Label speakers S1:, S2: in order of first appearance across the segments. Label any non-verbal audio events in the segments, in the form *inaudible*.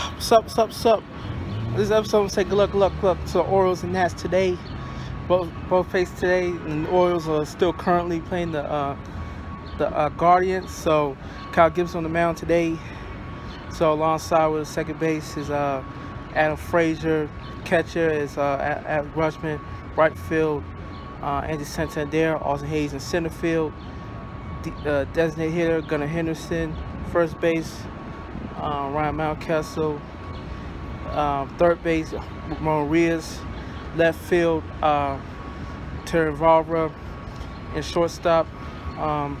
S1: What's up, what's up, what's up? This episode will say good luck, good luck, to the Orioles and Nats today. Both both faced today, and the Orioles are still currently playing the uh, the uh, Guardians. So Kyle Gibson on the mound today. So alongside with second base is uh, Adam Frazier. Catcher is uh, Adley Rutschman. Right field, uh, Andy Santander. Austin Hays in center field. Uh, designated hitter Gunnar Henderson. First base, uh, Ryan Mountcastle. Um, third base, Ramon Left field, uh, Terry. And shortstop, um,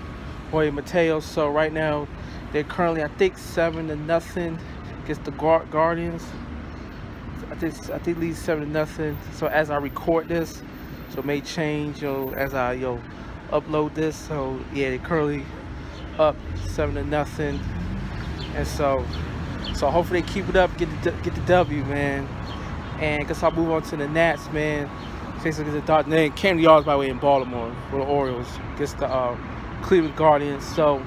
S1: Jorge Mateo. So right now, they're currently, I think, seven to nothing against the Guardians. I think I think leads seven to nothing. So as I record this, so may change, yo, as I upload this. So yeah, they're currently up seven to nothing, and so so hopefully they keep it up, get the get the W, man. And guess I'll move on to the Nats, man. Facing the Dodgers, then Camden Yards by the way in Baltimore for the Orioles against the uh, Cleveland Guardians. So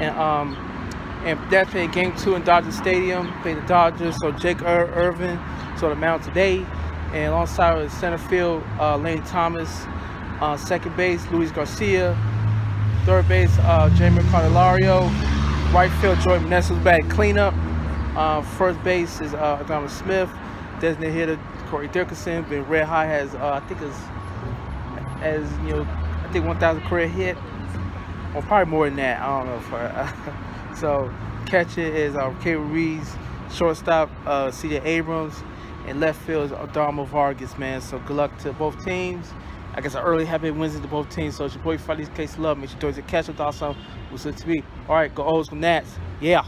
S1: and um and that's playing game two in Dodger Stadium, playing the Dodgers. So Jake Ir Irvin so the mound today. And alongside with center field, uh, Lane Thomas. Uh, second base, Luis Garcia. Third base, uh, Jamie. Right field, Jordan Nessels back cleanup. Uh, first base is uh, Donald Smith. Designated hitter, Corey Dickerson. Been red high, has, uh, I think, as, as you know, I think 1,000 career hit. Or probably more than that. I don't know. *laughs* For, uh, so, catcher is uh, Reeves. Shortstop, uh, CJ Abrams. And left field is Ildemaro Vargas, man. So, good luck to both teams. I guess an early happy Wednesday to both teams. So it's your boy Friday's Case Love. Make sure to catch up with awesome. What's it to be? All right, go O's, go Nats. Yeah.